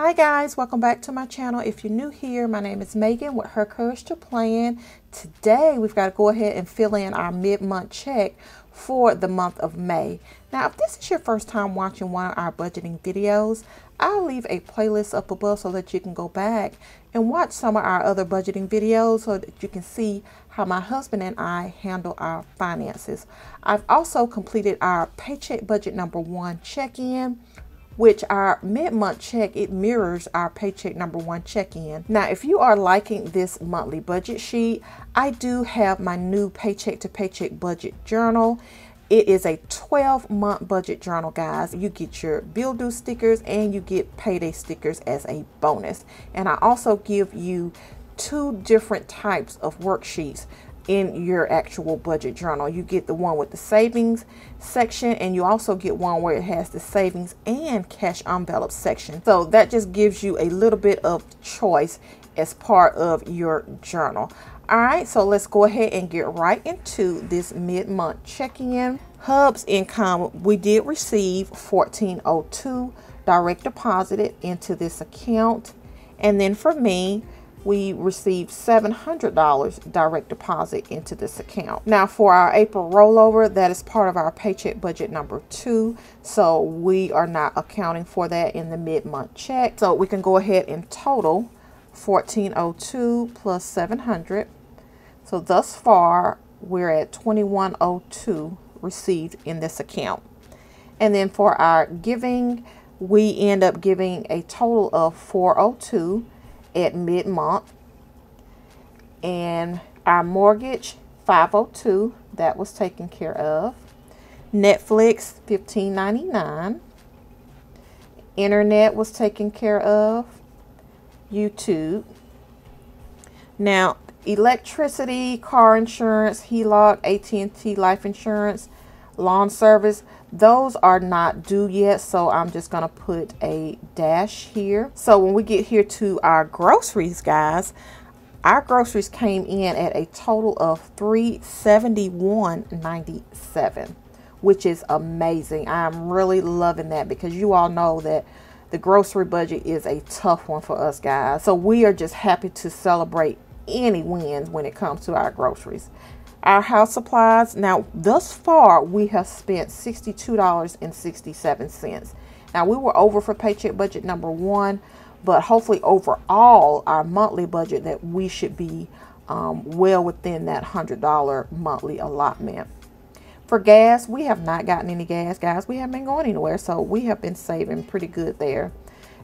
Hi guys, welcome back to my channel. If you're new here, my name is Meagan with Her Courage to Plan. Today, we've got to go ahead and fill in our mid-month check for the month of May. Now, if this is your first time watching one of our budgeting videos, I'll leave a playlist up above so that you can go back and watch some of our other budgeting videos so that you can see how my husband and I handle our finances. I've also completed our paycheck budget number one check-in which our mid-month check, it mirrors our paycheck number one check-in. Now, if you are liking this monthly budget sheet, I do have my new paycheck to paycheck budget journal. It is a 12 month budget journal, guys. You get your bill due stickers and you get payday stickers as a bonus. And I also give you two different types of worksheets in your actual budget journal. You get the one with the savings section and you also get one where it has the savings and cash envelope section. So that just gives you a little bit of choice as part of your journal. All right, so let's go ahead and get right into this mid-month check-in. Hubs income, we did receive 1402 direct deposited into this account. And then for me, we received $700 direct deposit into this account. Now for our April rollover, that is part of our paycheck budget number two. So we are not accounting for that in the mid-month check. So we can go ahead and total 1402 plus 700. So thus far, we're at 2102 received in this account. And then for our giving, we end up giving a total of 402 at mid-month. And our mortgage 502 that was taken care of. Netflix 15.99 internet was taken care of. YouTube. Now electricity car insurance HELOC AT&T life insurance lawn service. Those are not due yet so I'm just gonna put a dash here. So when we get here to our groceries guys our groceries came in at a total of 371.97 which is amazing. I'm really loving that because you all know that the grocery budget is a tough one for us guys. So we are just happy to celebrate any wins when it comes to our groceries our house supplies, now thus far, we have spent $62.67. Now we were over for paycheck budget number one, but hopefully overall, our monthly budget that we should be um, well within that $100 monthly allotment. For gas, we have not gotten any gas, guys. We haven't been going anywhere, so we have been saving pretty good there.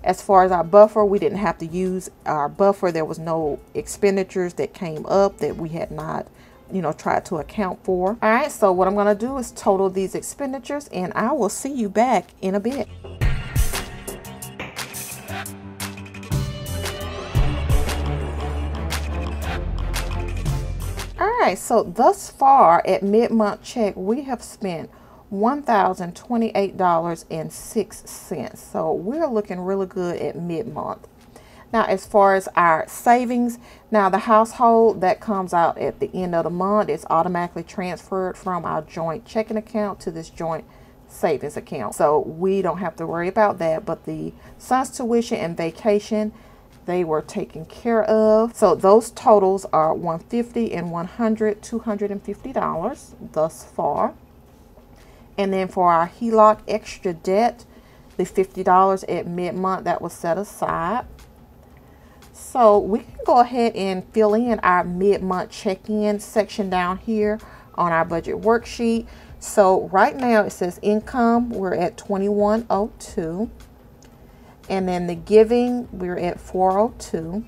As far as our buffer, we didn't have to use our buffer. There was no expenditures that came up that we had not you know, try to account for. All right, so what I'm going to do is total these expenditures and I will see you back in a bit. All right, so thus far at mid-month check, we have spent $1,028.06. So we're looking really good at mid-month. Now, as far as our savings, now the household that comes out at the end of the month is automatically transferred from our joint checking account to this joint savings account. So we don't have to worry about that. But the son's tuition and vacation, they were taken care of. So those totals are 150 and 100, $250 thus far. And then for our HELOC extra debt, the $50 at mid-month that was set aside. So we can go ahead and fill in our mid-month check-in section down here on our budget worksheet. So right now it says income, we're at 2102. And then the giving, we're at 402.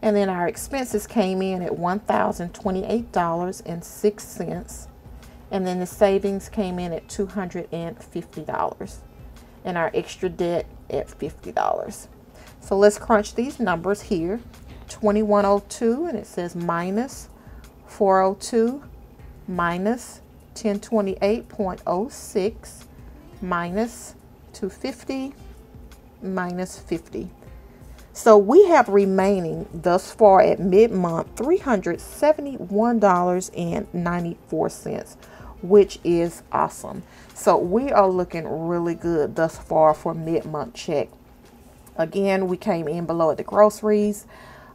And then our expenses came in at $1,028.06. And then the savings came in at $250. And our extra debt at $50. So let's crunch these numbers here. 2102 and it says minus 402 minus 1028.06 minus 250 minus 50. So we have remaining thus far at mid-month $371.94, which is awesome. So we are looking really good thus far for mid-month check. Again, we came in below at the groceries,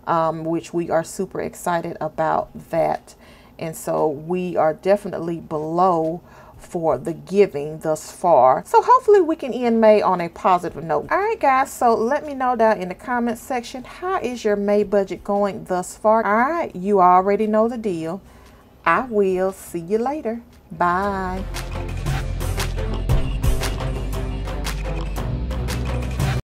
um, which we are super excited about that. And so we are definitely below for the giving thus far. So hopefully we can end May on a positive note. All right, guys. So let me know down in the comment section, how is your May budget going thus far? All right, you already know the deal. I will see you later. Bye.